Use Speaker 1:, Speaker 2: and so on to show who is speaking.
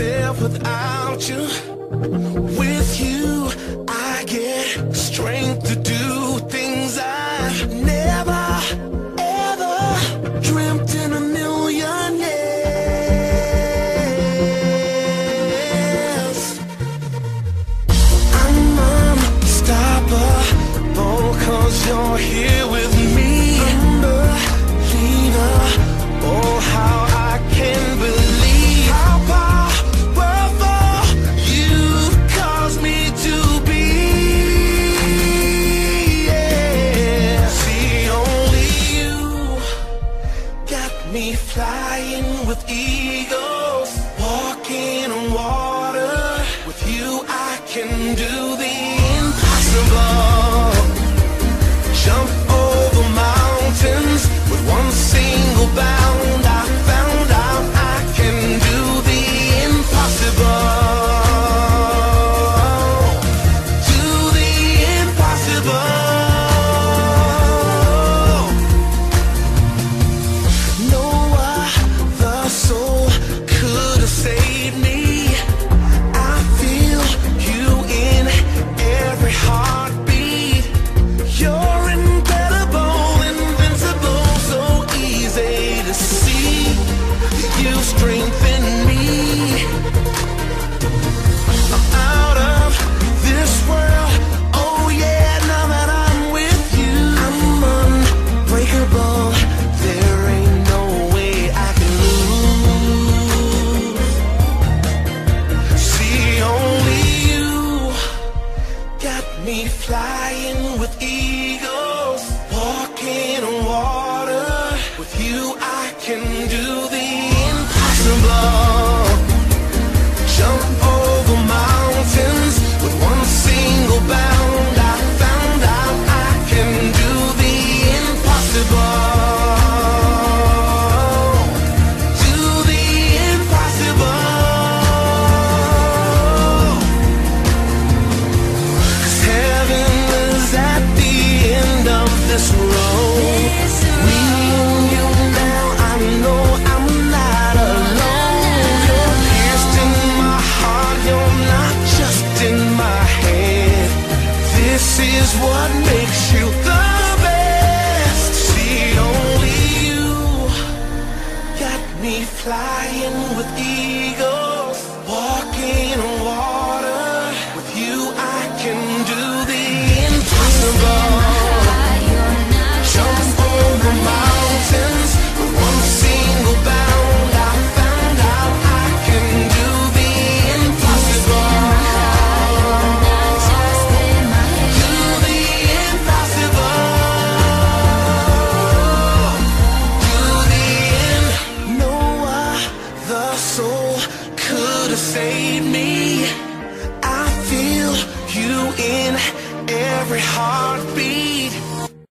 Speaker 1: myself without you. With you, I get strength to do. me flying with eagles, walking on water. With you, I can do the impossible. flying with eagles, walking on water. With you, I can do this. is what makes you the best. See, only you got me flying with eagles, walking on water. With you, I can do the impossible. me. I feel you in every heartbeat.